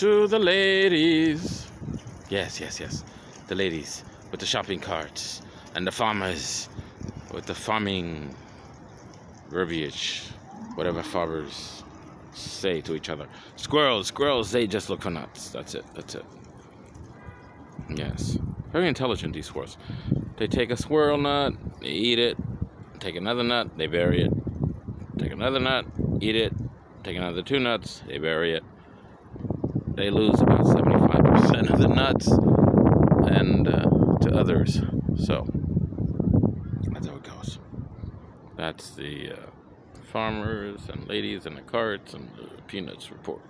to the ladies. Yes, yes, yes. The ladies with the shopping carts and the farmers with the farming verbiage, whatever farmers say to each other. Squirrels, squirrels, they just look for nuts. That's it, that's it. Yes. Very intelligent, these squirrels. They take a squirrel nut, they eat it, take another nut, they bury it. Take another nut, eat it, take another two nuts, they bury it. They lose about 75% of the nuts and uh, to others. So, that's how it goes. That's the uh, farmers and ladies and the carts and the peanuts report.